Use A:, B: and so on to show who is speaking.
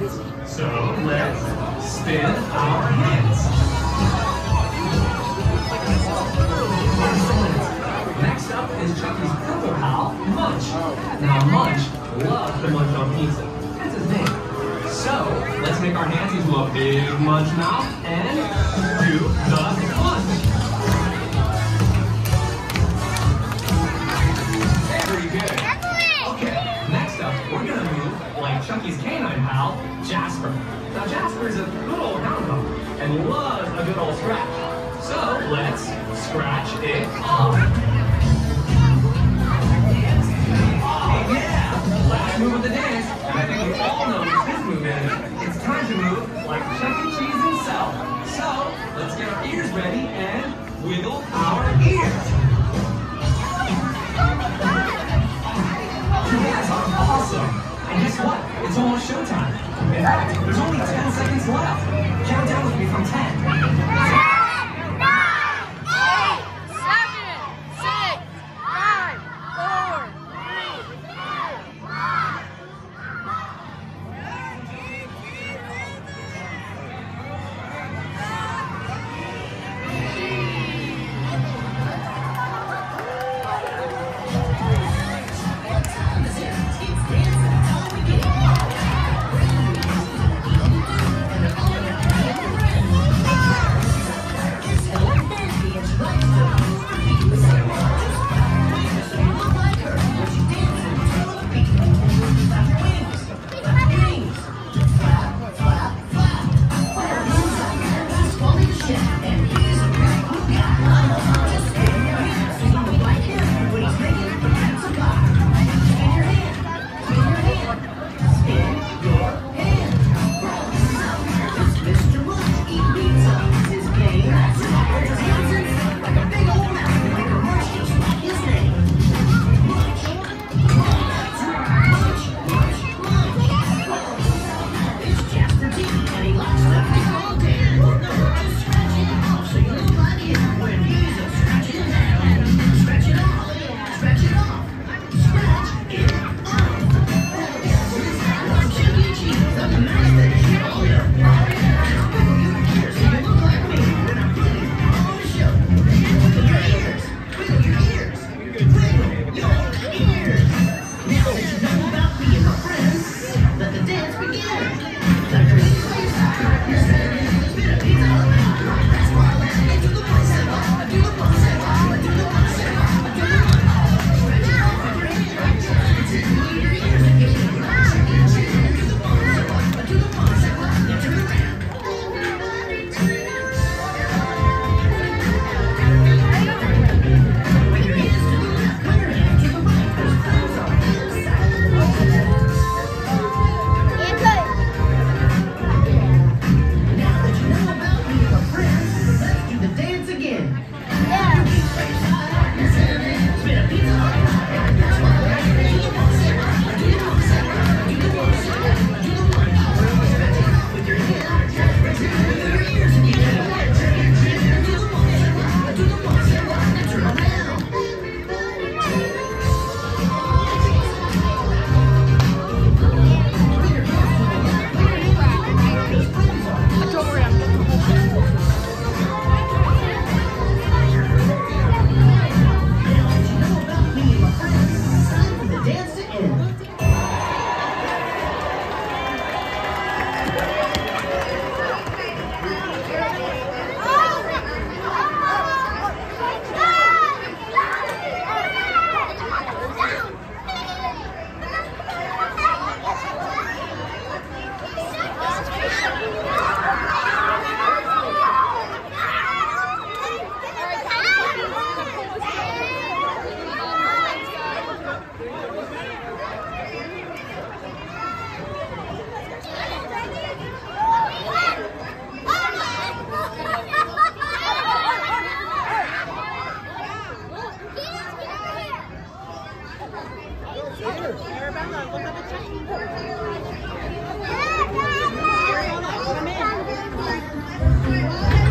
A: So let's spin our hands. Next up is Chucky's purple pal, Munch. Now Munch loves to munch on pizza. That's his name. So let's make our hands into a big munch mouth and do the Jasper. Now Jasper's a good old hound and loves a good old scratch. So let's scratch it off. Oh yeah! Last move of the dance, and I think we all know what this move is. It's time to move like Chuck E. Cheese himself. So let's get our ears ready and wiggle our ears. You guys are awesome! And guess what? It's almost showtime. There's only 10 seconds left. Arabella, look at the
B: checking. Arabella, come in.